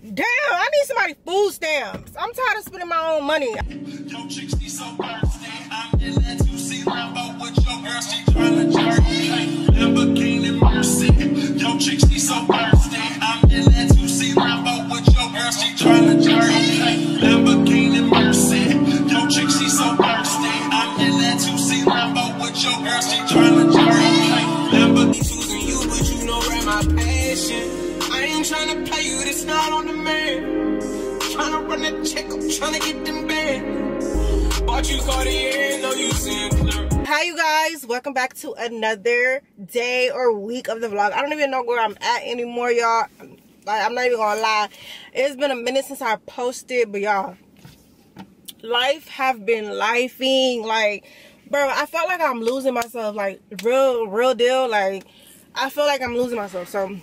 Damn, I need somebody food stamps. I'm tired of spending my own money. Yo, chick, she so thirsty. I'm in that 2C Lambo with your girl, she tryna jerk me. Lamborghini Mercy. Yo, chick, she so thirsty. I'm in that 2C Lambo with your girl, she tryna jerk me. Lamborghini Mercy. Yo, chick, she so thirsty. I'm in that 2C Lambo with your girl, she check, I'm tryna get them. Bought you know you clear. Hi you guys, welcome back to another day or week of the vlog. I don't even know where I'm at anymore, y'all. Like, I'm not even gonna lie. It's been a minute since I posted, but y'all, life have been lifing. Like, bro, I felt like I'm losing myself. Like, real, real deal. Like, I feel like I'm losing myself. So,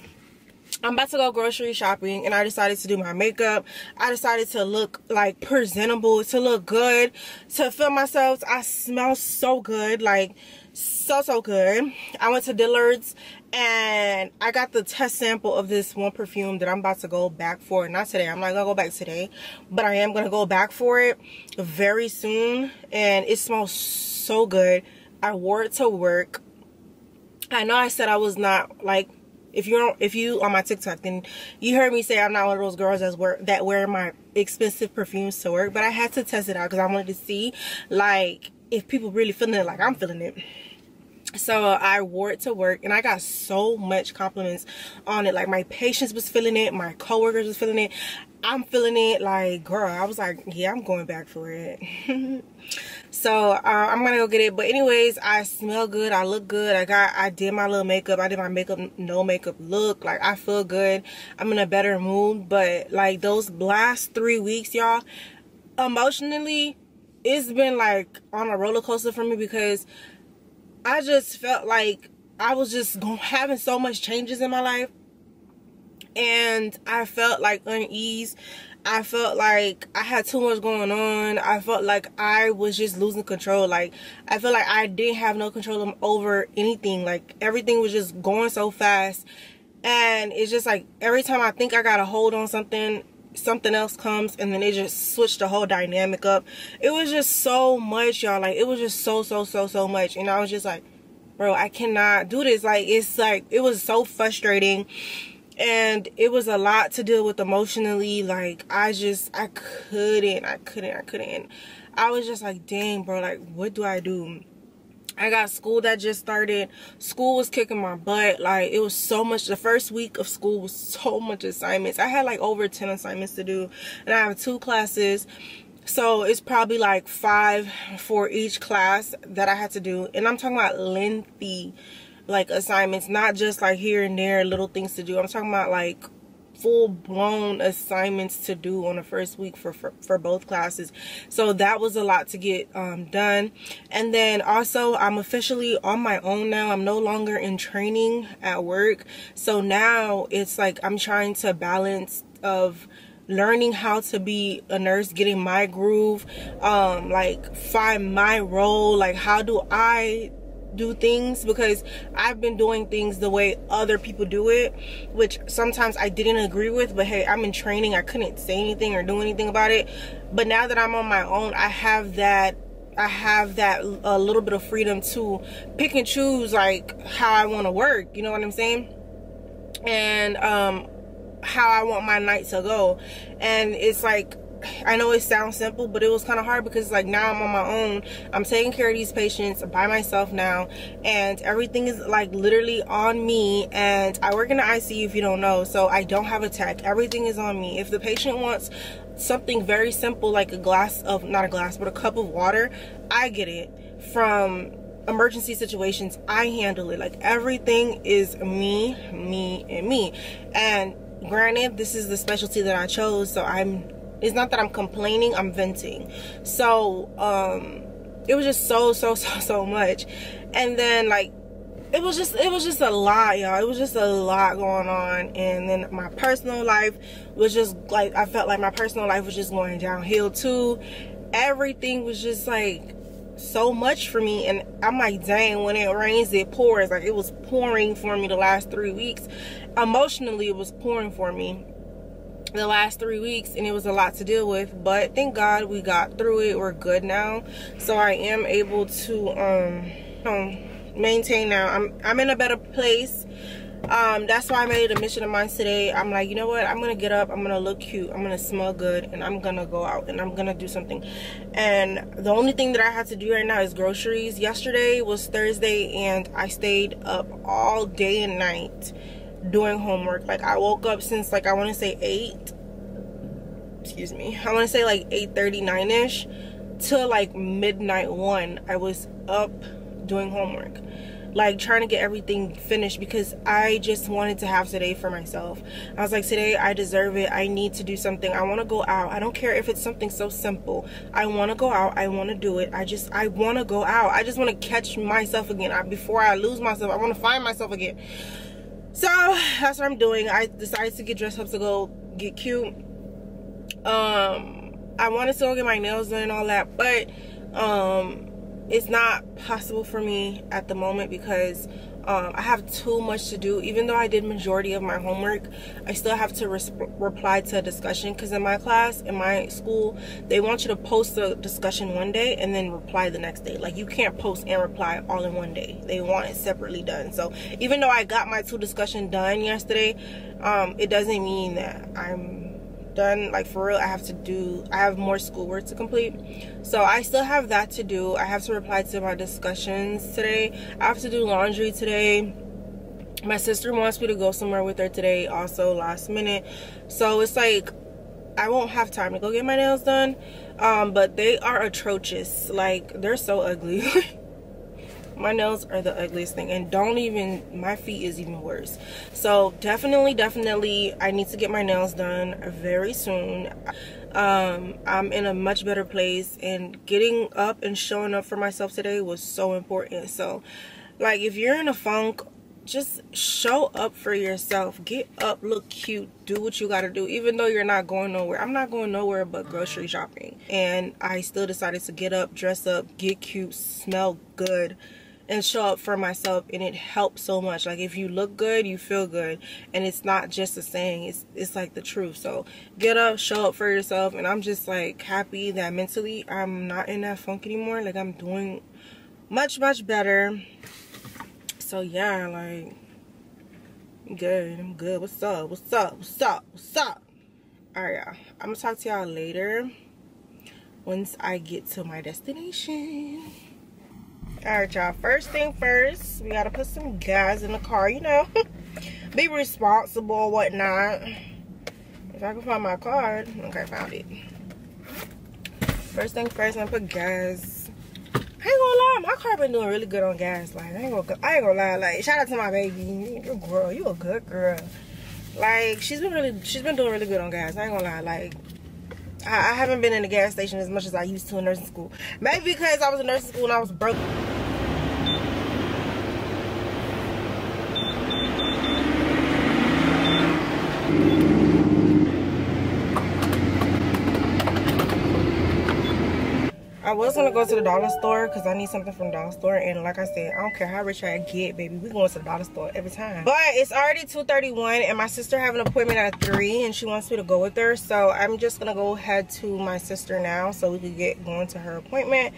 I'm about to go grocery shopping and I decided to do my makeup. I decided to look like presentable, to look good, to feel myself. I smell so good, like so, so good. I went to Dillard's and I got the test sample of this one perfume that I'm about to go back for. Not today, I'm not gonna go back today, but I am gonna go back for it very soon and it smells so good. I wore it to work. I know I said I was not like if you don't, if you on my TikTok, then you heard me say I'm not one of those girls that wear that wear my expensive perfumes to work. But I had to test it out because I wanted to see like if people really feeling it like I'm feeling it. So I wore it to work and I got so much compliments on it. Like my patients was feeling it, my coworkers was feeling it. I'm feeling it like girl. I was like, yeah, I'm going back for it. so uh, i'm gonna go get it. But anyways i smell good. I look good. I got i did my little makeup. I did my makeup no makeup look. Like i feel good. I'm in a better mood. But like those last three weeks y'all emotionally it's been like on a roller coaster for me because i just felt like i was just having so much changes in my life. And i felt like unease I felt like I had too much going on. I felt like I was just losing control. Like I felt like I didn't have no control over anything. Like everything was just going so fast. And it's just like every time I think I got a hold on something, something else comes and then they just switch the whole dynamic up. It was just so much, y'all. Like it was just so so so so much. And I was just like, bro, I cannot do this. Like it's like it was so frustrating and it was a lot to deal with emotionally like i just i couldn't i couldn't i couldn't i was just like dang bro like what do i do I got school that just started. School was kicking my butt. Like, it was so much. The first week of school was so much assignments. I had like over 10 assignments to do. And I have two classes. So, it's probably like five for each class that I had to do. And I'm talking about lengthy like assignments, not just like here and there little things to do. I'm talking about like full blown assignments to do on the first week for, for, for both classes. So that was a lot to get um, done. And then also I'm officially on my own now. I'm no longer in training at work. So now it's like I'm trying to balance of learning how to be a nurse getting my groove um like find my role. Like how do I do things because I've been doing things the way other people do it, which sometimes I didn't agree with, but hey, I'm in training. I couldn't say anything or do anything about it. But now that I'm on my own, I have that I have that a little bit of freedom to pick and choose like how I want to work, you know what I'm saying? And um how I want my night to go. And it's like I know it sounds simple, but it was kind of hard because like now I'm on my own. I'm taking care of these patients by myself now, and everything is like literally on me. And I work in the ICU if you don't know, so I don't have a tech. Everything is on me. If the patient wants something very simple like a glass of not a glass but a cup of water, I get it from emergency situations i handle it like everything is me me and me and granted this is the specialty that i chose so i'm it's not that I'm complaining, I'm venting. So, um, it was just so, so, so, so much. And then like, it was just, it was just a lot, y'all. It was just a lot going on. And then my personal life was just like, I felt like my personal life was just going downhill too. Everything was just like, so much for me and i'm like dang when it rains it pours like it was pouring for me the last three weeks emotionally it was pouring for me the last three weeks and it was a lot to deal with but thank god we got through it. We're good now. So i am able to um, maintain now. I'm i'm in a better place. Um that's why i made a mission of mine today. I'm like you know what? I'm gonna get up. I'm gonna look cute. I'm gonna smell good and i'm gonna go out and i'm gonna do something. And the only thing that i have to do right now is groceries. Yesterday was thursday and i stayed up all day and night doing homework like i woke up since like i want to say 8 excuse me i want to say like 8 39 ish till like midnight 1 i was up doing homework like trying to get everything finished because I just wanted to have today for myself. I was like, today I deserve it. I need to do something. I want to go out. I don't care if it's something so simple. I want to go out. I want to do it. I just, I want to go out. I just want to catch myself again. I, before I lose myself, I want to find myself again. So that's what I'm doing. I decided to get dressed up to go get cute. Um, I wanted to go get my nails done and all that, but um, it's not possible for me at the moment because um, I have too much to do. Even though I did majority of my homework, I still have to reply to a discussion because in my class, in my school, they want you to post the discussion one day and then reply the next day. Like you can't post and reply all in one day. They want it separately done. So even though I got my two discussion done yesterday, um, it doesn't mean that I'm done like for real i have to do i have more schoolwork to complete. So i still have that to do. I have to reply to my discussions today. I have to do laundry today. My sister wants me to go somewhere with her today also last minute. So it's like i won't have time to go get my nails done. Um but they are atrocious. Like they're so ugly my nails are the ugliest thing and don't even my feet is even worse. So definitely definitely i need to get my nails done very soon. Um, i'm in a much better place and getting up and showing up for myself today was so important. So like if you're in a funk just show up for yourself. Get up look cute do what you got to do even though you're not going nowhere. I'm not going nowhere but grocery shopping. And i still decided to get up dress up get cute smell good and show up for myself and it helps so much. Like if you look good you feel good. And it's not just a saying it's it's like the truth. So get up show up for yourself and i'm just like happy that mentally i'm not in that funk anymore. Like i'm doing much much better. So yeah like good. I'm good. What's up? What's up? What's up? What's up? All right y'all. I'm gonna talk to y'all later once i get to my destination all right y'all first thing first we gotta put some gas in the car you know be responsible whatnot if i can find my card okay found it first thing first i'm put gas I ain't gonna lie, my car been doing really good on gas. Like I ain't gonna, I ain't gonna lie. Like shout out to my baby, you girl, you a good girl. Like she's been really, she's been doing really good on gas. I ain't gonna lie. Like I, I haven't been in the gas station as much as I used to in nursing school. Maybe because I was in nursing school and I was broke. I was gonna go to the dollar store because I need something from the dollar store. And like I said, I don't care how rich I get, baby. We going to the dollar store every time. But it's already 2.31 and my sister have an appointment at 3 and she wants me to go with her. So I'm just gonna go head to my sister now so we can get going to her appointment.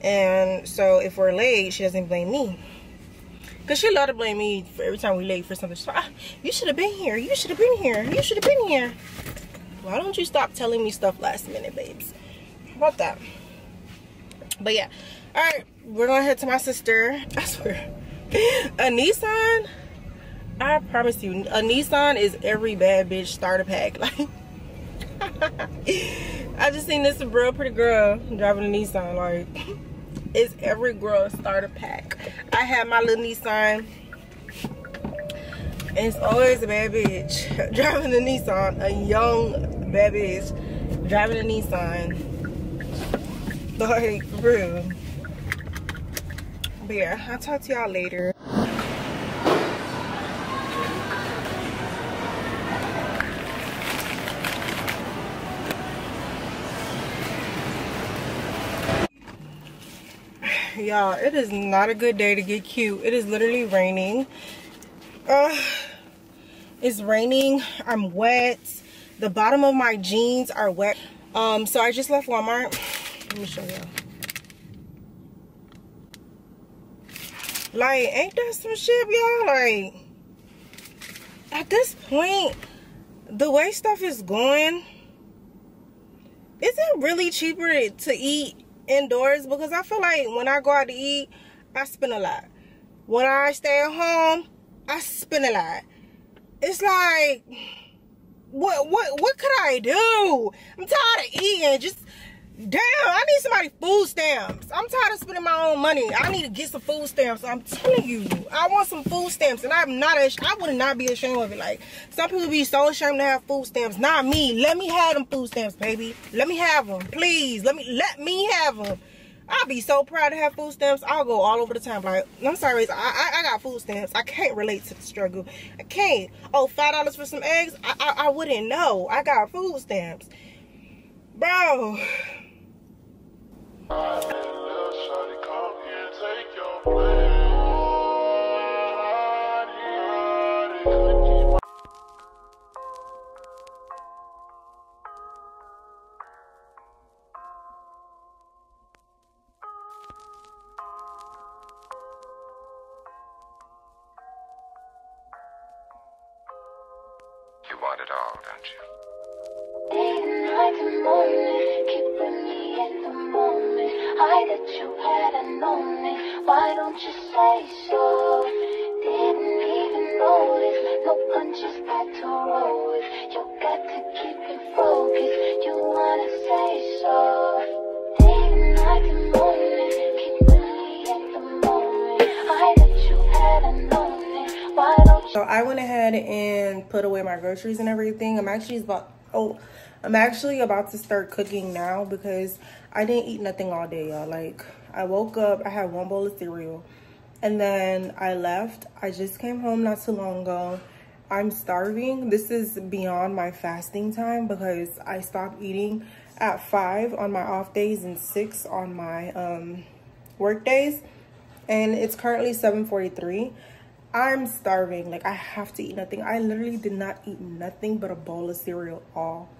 And so if we're late, she doesn't blame me. Cause she love to blame me for every time we late for something. Ah, you should have been here. You should have been here. You should have been here. Why don't you stop telling me stuff last minute, babes? How about that? But yeah. Alright, we're gonna head to my sister. I swear. A Nissan, I promise you, a Nissan is every bad bitch starter pack. Like I just seen this real pretty girl driving a Nissan. Like it's every girl starter pack. I have my little Nissan. It's always a bad bitch driving a Nissan. A young bad bitch driving a Nissan like, real. But yeah, I'll talk to y'all later. y'all it is not a good day to get cute it is literally raining uh, it's raining i'm wet the bottom of my jeans are wet. Um, so I just left Walmart. Let me show y'all. Like, ain't that some shit, y'all? Like, at this point, the way stuff is going, is it really cheaper to, eat indoors? Because I feel like when I go out to eat, I spend a lot. When I stay at home, I spend a lot. It's like, what what what could I do? I'm tired of eating. Just damn, I need somebody food stamps. I'm tired of spending my own money. I need to get some food stamps. I'm telling you, I want some food stamps, and I'm not. I would not be ashamed of it. Like some people be so ashamed to have food stamps. Not me. Let me have them food stamps, baby. Let me have them, please. Let me let me have them. I'll be so proud to have food stamps. I'll go all over the time. Like, I'm sorry, I, I, I got food stamps. I can't relate to the struggle. I can't. Oh, five dollars for some eggs? I, I, I wouldn't know. I got food stamps. Bro. You want it all, don't you? I that you had I known it. Why don't you say so? Didn't even notice. No punches got to roll. You got to keep it focused. You wanna say so? I? So I went ahead and put away my groceries and everything. I'm actually about oh, I'm actually about to start cooking now because I didn't eat nothing all day, y'all. Like I woke up, I had one bowl of cereal, and then I left. I just came home not too long ago. I'm starving. This is beyond my fasting time because I stopped eating at five on my off days and six on my um work days and it's currently 7:43. I'm starving. Like I have to eat nothing. I literally did not eat nothing but a bowl of cereal all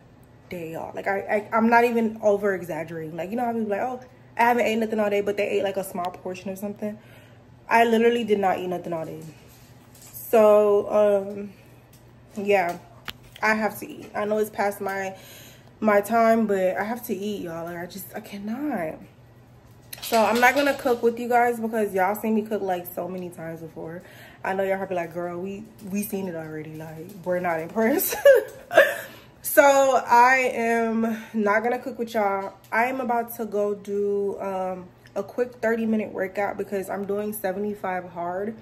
day, y'all. Like I, I I'm not even over exaggerating. Like you know how people like, oh, I haven't ate nothing all day, but they ate like a small portion or something. I literally did not eat nothing all day. So um, yeah, I have to eat. I know it's past my my time, but I have to eat, y'all. Like I just I cannot. So I'm not gonna cook with you guys because y'all seen me cook like so many times before. I know y'all probably like, girl, we we seen it already. Like we're not impressed. so I am not gonna cook with y'all. I am about to go do um, a quick 30 minute workout because I'm doing 75 hard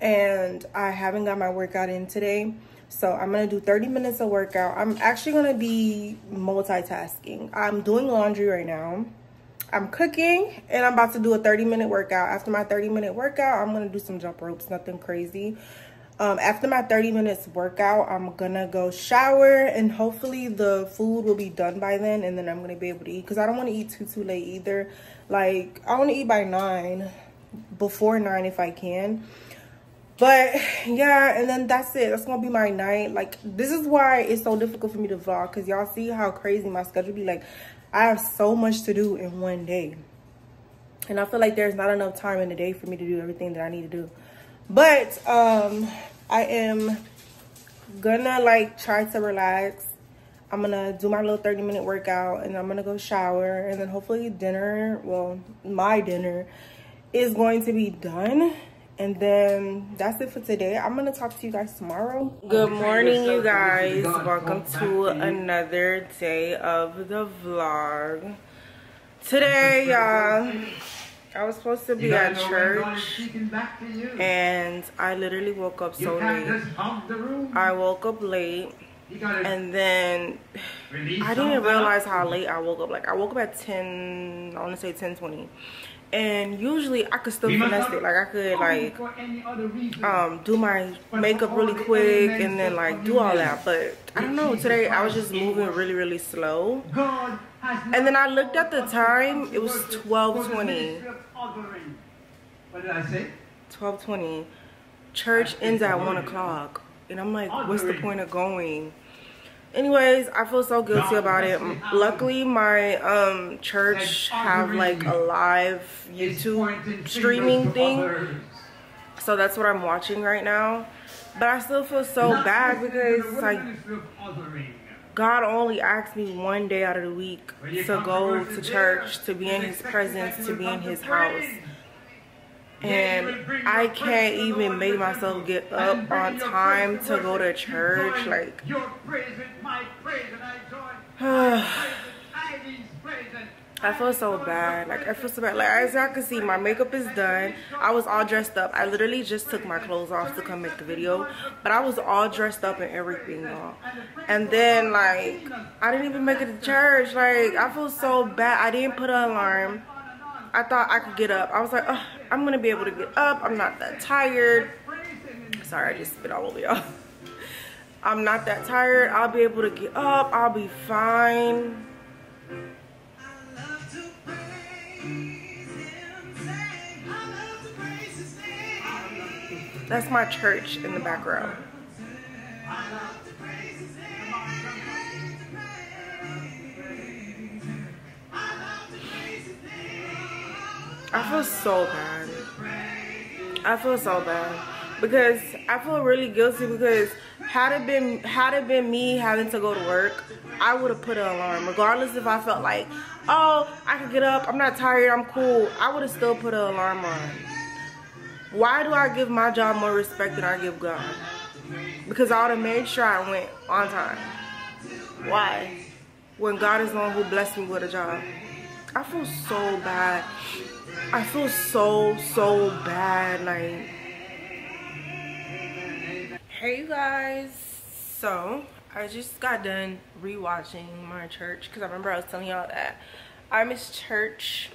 and I haven't got my workout in today. So I'm gonna do 30 minutes of workout. I'm actually gonna be multitasking. I'm doing laundry right now. I'm cooking and I'm about to do a 30 minute workout. After my 30 minute workout, I'm gonna do some jump ropes, nothing crazy. Um, after my 30 minutes workout, I'm gonna go shower and hopefully the food will be done by then and then I'm gonna be able to eat because I don't want to eat too too late either. Like I want to eat by nine, before nine if I can. But yeah, and then that's it. That's gonna be my night. Like this is why it's so difficult for me to vlog because y'all see how crazy my schedule be. Like I have so much to do in one day. And I feel like there's not enough time in the day for me to do everything that I need to do. But um I am gonna like try to relax. I'm gonna do my little 30 minute workout and I'm gonna go shower and then hopefully dinner, well, my dinner is going to be done. And then that's it for today. I'm gonna talk to you guys tomorrow. Good morning, you guys. Welcome to another day of the vlog. Today, y'all, I was supposed to be at church and I literally woke up so late. I woke up late and then I didn't realize how late I woke up. Like I woke up at 10, I wanna say 10 20 and usually I could still finesse it. Like I could like um do my makeup really quick and then like do all that. But I don't know. Today I was just moving really really slow. And then I looked at the time. It was 12:20. What did I say? 12:20. Church ends at one o'clock, and I'm like, what's the point of going? Anyways i feel so guilty about it. luckily my um church have like a live youtube streaming thing. so that's what i'm watching right now. But i still feel so bad because like god only asked me one day out of the week to go to church to be in his presence to be in his house. And I can't even make myself get up on time to go to church. Like, I feel so bad. Like, I feel so bad. Like, as y'all can see, my makeup is done. I was all dressed up. I literally just took my clothes off to come make the video. But I was all dressed up and everything, y'all. And then, like, I didn't even make it to church. Like, I feel so bad. I didn't put an alarm. I thought I could get up. I was like, oh, I'm gonna be able to get up. I'm not that tired. Sorry, I just spit all over y'all. I'm not that tired. I'll be able to get up. I'll be fine. That's my church in the background. I feel so bad. I feel so bad because I feel really guilty because had it been had it been me having to go to work, I would have put an alarm regardless if I felt like, oh, I could get up, I'm not tired, I'm cool. I would have still put an alarm on. Why do I give my job more respect than I give God? Because I would have made sure I went on time. Why? When God is the one who blessed me with a job. I feel so bad. I feel so, so bad. Like, hey you guys. So, I just got done rewatching my church because I remember I was telling y'all that I miss church.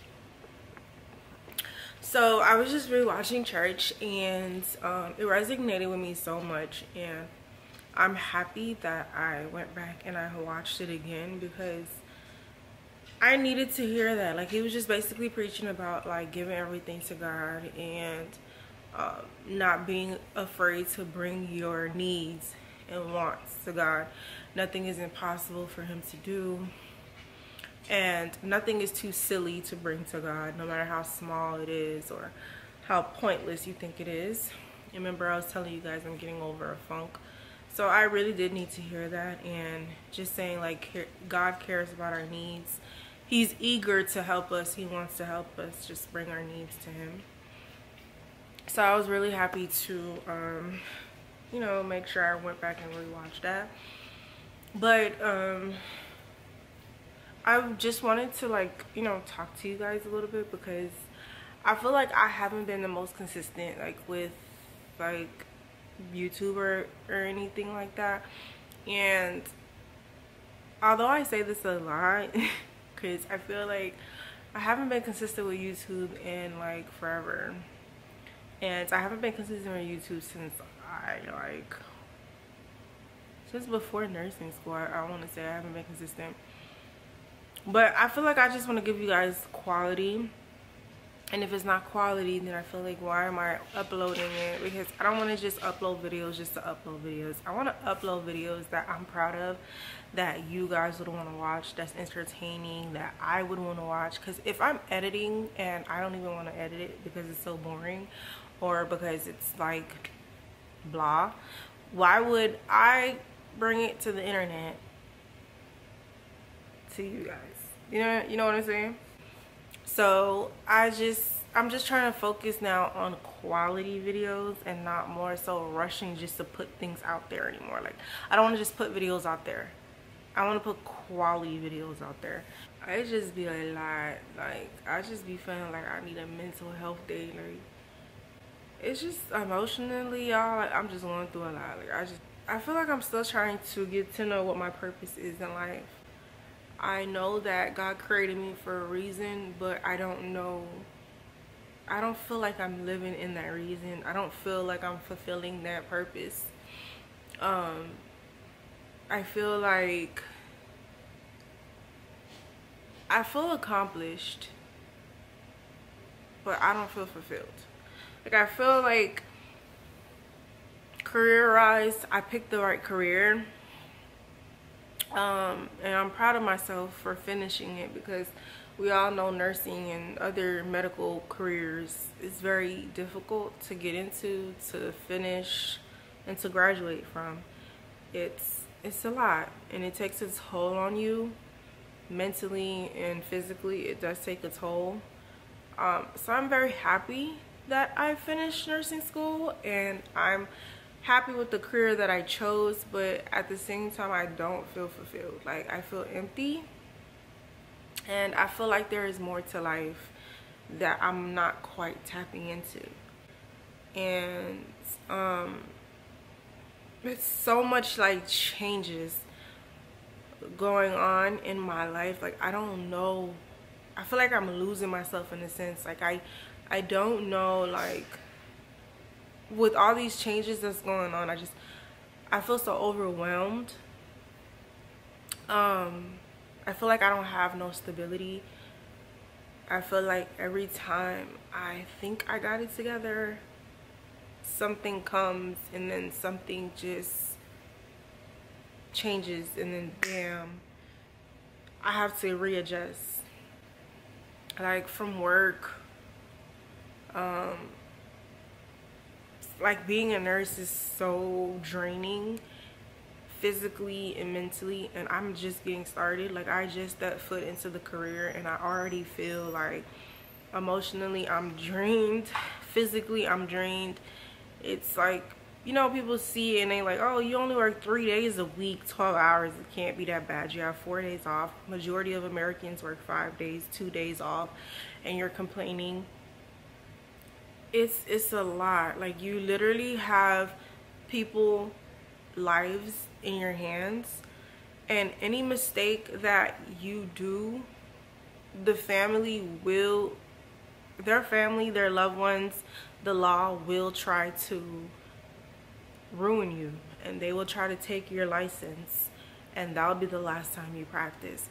So, I was just rewatching church and um, it resonated with me so much. And I'm happy that I went back and I watched it again because I needed to hear that. Like he was just basically preaching about like giving everything to God and uh, not being afraid to bring your needs and wants to God. Nothing is impossible for him to do. And nothing is too silly to bring to God, no matter how small it is or how pointless you think it is. Remember I was telling you guys I'm getting over a funk. So I really did need to hear that and just saying like God cares about our needs he's eager to help us. He wants to help us just bring our needs to him. So I was really happy to, um, you know, make sure I went back and rewatched that. But um, I just wanted to like, you know, talk to you guys a little bit because I feel like I haven't been the most consistent like with like YouTuber or anything like that. And although I say this a lot, because I feel like I haven't been consistent with YouTube in like forever. And I haven't been consistent with YouTube since I like since before nursing school. I, I want to say I haven't been consistent. But I feel like I just want to give you guys quality. And if it's not quality, then I feel like why am I uploading it? Because I don't want to just upload videos just to upload videos. I want to upload videos that I'm proud of, that you guys would want to watch that's entertaining that i would want to watch because if i'm editing and i don't even want to edit it because it's so boring or because it's like blah why would i bring it to the internet to you guys you know you know what i'm saying so i just i'm just trying to focus now on quality videos and not more so rushing just to put things out there anymore like i don't want to just put videos out there I want to put quality videos out there. I just be a lot. Like, I just be feeling like I need a mental health day. Like, it's just emotionally, y'all, like, I'm just going through a lot. Like, I just, I feel like I'm still trying to get to know what my purpose is in life. I know that God created me for a reason, but I don't know. I don't feel like I'm living in that reason. I don't feel like I'm fulfilling that purpose. Um, I feel like I feel accomplished, but I don't feel fulfilled. Like I feel like career-wise, I picked the right career. Um, and I'm proud of myself for finishing it because we all know nursing and other medical careers is very difficult to get into, to finish, and to graduate from. It's it's a lot and it takes its toll on you mentally and physically it does take a toll um, so i'm very happy that i finished nursing school and i'm happy with the career that i chose but at the same time i don't feel fulfilled. Like i feel empty and i feel like there is more to life that i'm not quite tapping into. And um it's so much like changes going on in my life. Like i don't know. I feel like i'm losing myself in a sense. Like i i don't know like with all these changes that's going on i just i feel so overwhelmed. Um i feel like i don't have no stability. I feel like every time i think i got it together something comes and then something just changes and then bam I have to readjust. Like from work um like being a nurse is so draining physically and mentally and I'm just getting started. Like I just stepped foot into the career and I already feel like emotionally I'm drained. Physically I'm drained. It's like you know people see it and they like oh you only work three days a week 12 hours. It can't be that bad. You have four days off. Majority of americans work five days two days off and you're complaining it's it's a lot. Like you literally have people lives in your hands and any mistake that you do the family will their family their loved ones the law will try to ruin you and they will try to take your license and that'll be the last time you practice.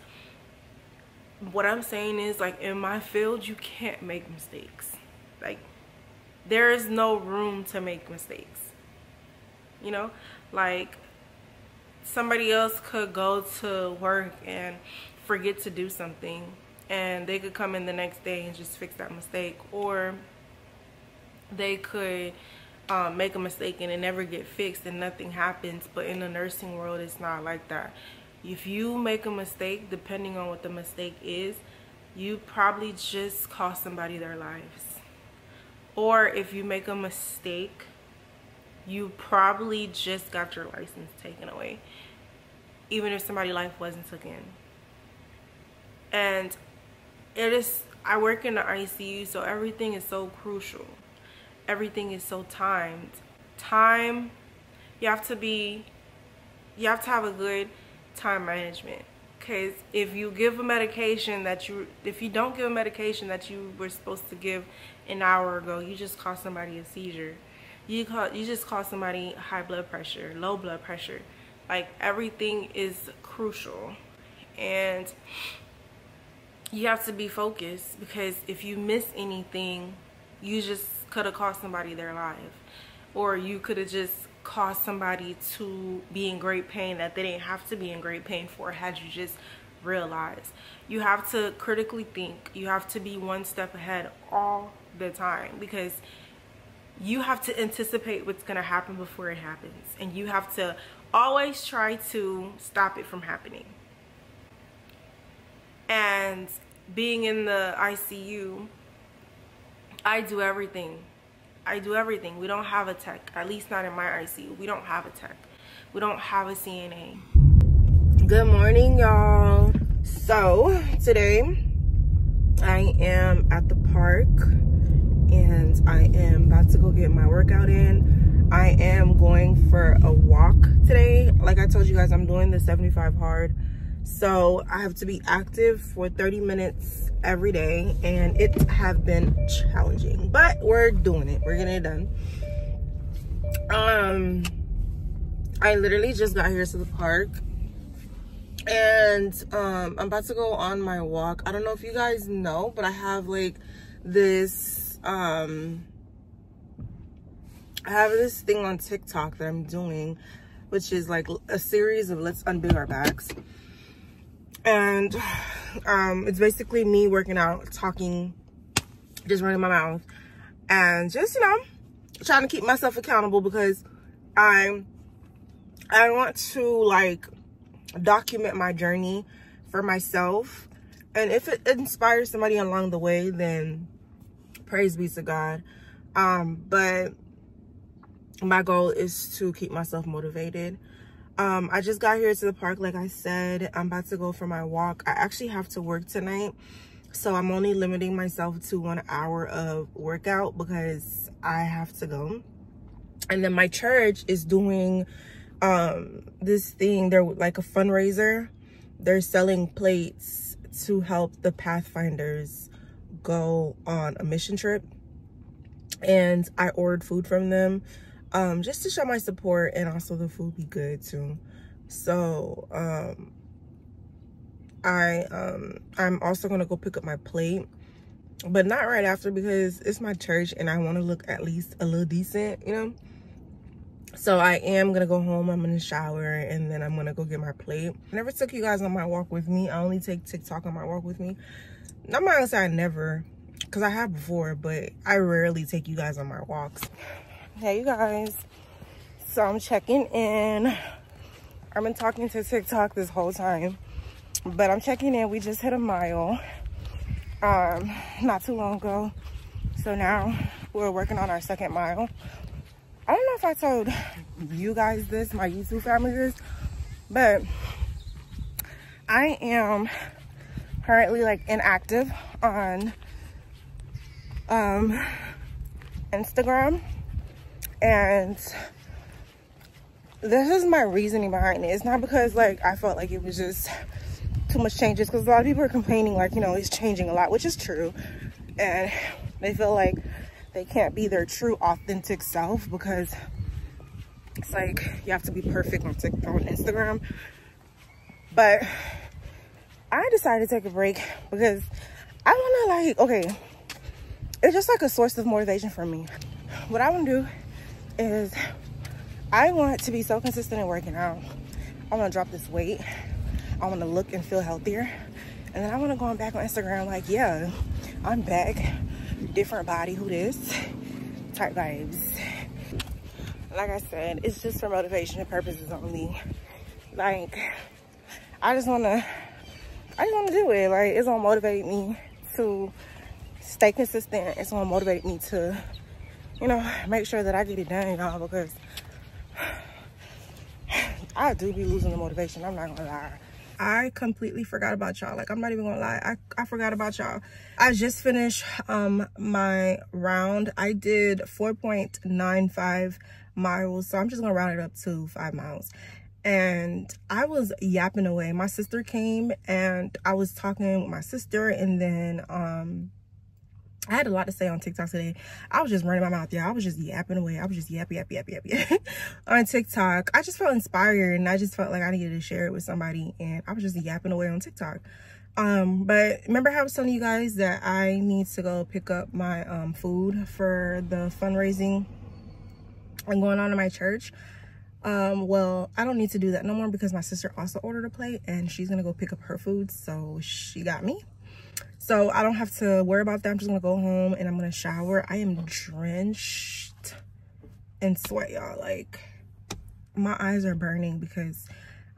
What i'm saying is like in my field you can't make mistakes. Like there is no room to make mistakes. You know like somebody else could go to work and forget to do something and they could come in the next day and just fix that mistake or they could um, make a mistake and it never get fixed and nothing happens. But in the nursing world it's not like that. If you make a mistake depending on what the mistake is you probably just cost somebody their lives or if you make a mistake you probably just got your license taken away even if somebody's life wasn't taken and it is i work in the icu so everything is so crucial everything is so timed. Time, you have to be, you have to have a good time management. Because if you give a medication that you, if you don't give a medication that you were supposed to give an hour ago, you just cause somebody a seizure. You call, you just cause somebody high blood pressure, low blood pressure. Like everything is crucial. And you have to be focused because if you miss anything, you just could have cost somebody their life or you could have just caused somebody to be in great pain that they didn't have to be in great pain for had you just realized. You have to critically think. You have to be one step ahead all the time because you have to anticipate what's going to happen before it happens. And you have to always try to stop it from happening. And being in the ICU I do everything. I do everything. We don't have a tech, at least not in my ICU. We don't have a tech. We don't have a CNA. Good morning, y'all. So, today I am at the park and I am about to go get my workout in. I am going for a walk today. Like I told you guys, I'm doing the 75 hard. So I have to be active for 30 minutes every day and it have been challenging but we're doing it. We're getting it done. Um i literally just got here to the park and um i'm about to go on my walk. I don't know if you guys know but i have like this um i have this thing on tiktok that i'm doing which is like a series of let's unbig our bags. And um, it's basically me working out, talking, just running my mouth, and just, you know, trying to keep myself accountable because I'm, I want to like document my journey for myself. And if it inspires somebody along the way, then praise be to God. Um, but my goal is to keep myself motivated. Um, I just got here to the park, like I said. I'm about to go for my walk. I actually have to work tonight. So I'm only limiting myself to one hour of workout because I have to go. And then my church is doing um, this thing. They're like a fundraiser. They're selling plates to help the Pathfinders go on a mission trip. And I ordered food from them um, just to show my support and also the food be good too. So um, I um, I'm also gonna go pick up my plate, but not right after because it's my church and I want to look at least a little decent, you know. So I am gonna go home. I'm gonna shower and then I'm gonna go get my plate. I never took you guys on my walk with me. I only take TikTok on my walk with me. I'm not gonna say I never, because I have before, but I rarely take you guys on my walks hey you guys. So i'm checking in. I've been talking to tiktok this whole time but i'm checking in. We just hit a mile um not too long ago. So now we're working on our second mile. I don't know if i told you guys this my youtube family this but i am currently like inactive on um instagram and this is my reasoning behind it. It's not because like i felt like it was just too much changes because a lot of people are complaining like you know it's changing a lot which is true. And they feel like they can't be their true authentic self because it's like you have to be perfect on, TikTok, on instagram. But i decided to take a break because i want to like okay it's just like a source of motivation for me. What i want to do is I want to be so consistent in working out. I want to drop this weight. I want to look and feel healthier. And then I want to go on back on Instagram like, yeah, I'm back. Different body, who this? Type vibes. Like I said, it's just for motivation and purposes only. Like, I just want to, I just want to do it. Like, it's going to motivate me to stay consistent. It's going to motivate me to you know, make sure that I get it done, y'all, because I do be losing the motivation. I'm not gonna lie. I completely forgot about y'all. Like, I'm not even gonna lie. I, I forgot about y'all. I just finished um my round. I did 4.95 miles. So I'm just gonna round it up to five miles. And I was yapping away. My sister came and I was talking with my sister and then um I had a lot to say on TikTok today. I was just running my mouth. Yeah, I was just yapping away. I was just yap, yap, yap, yap, yap on TikTok. I just felt inspired and I just felt like I needed to share it with somebody. And I was just yapping away on TikTok. Um, but remember how I was telling you guys that I need to go pick up my um, food for the fundraising and going on in my church? Um, well, I don't need to do that no more because my sister also ordered a plate and she's to go pick up her food. So she got me so I don't have to worry about that. I'm just gonna go home and I'm gonna shower. I am drenched in sweat, y'all. Like my eyes are burning because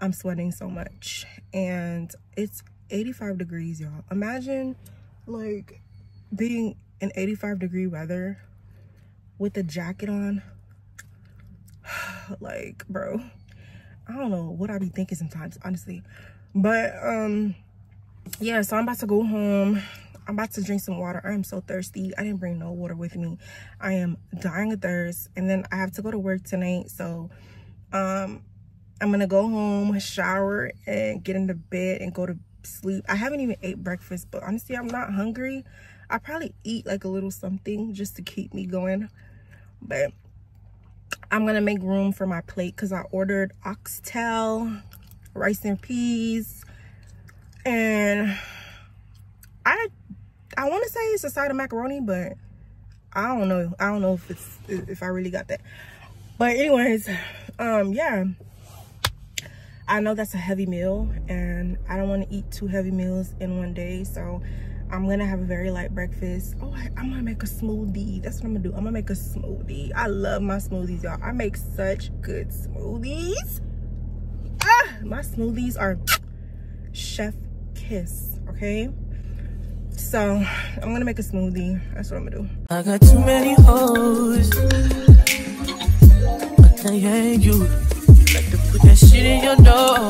I'm sweating so much. And it's 85 degrees, y'all. Imagine like being in 85 degree weather with a jacket on. like, bro, I don't know what I be thinking sometimes, honestly. But um yeah so i'm about to go home. I'm about to drink some water. I am so thirsty. I didn't bring no water with me. I am dying of thirst. And then i have to go to work tonight. So um i'm gonna go home shower and get into bed and go to sleep. I haven't even ate breakfast but honestly i'm not hungry. I probably eat like a little something just to keep me going. But i'm gonna make room for my plate because i ordered oxtail rice and peas and I I want to say it's a side of macaroni, but I don't know. I don't know if it's if I really got that. But anyways, um, yeah, I know that's a heavy meal and I don't want to eat two heavy meals in one day. So I'm gonna have a very light breakfast. Oh, I, am gonna make a smoothie. That's what I'm gonna do. I'm gonna make a smoothie. I love my smoothies, y'all. I make such good smoothies. Ah, my smoothies are chef kiss, okay? So I'm gonna make a smoothie. That's what I'm gonna do. I got too many hoes. You. You like to put that shit in your nose.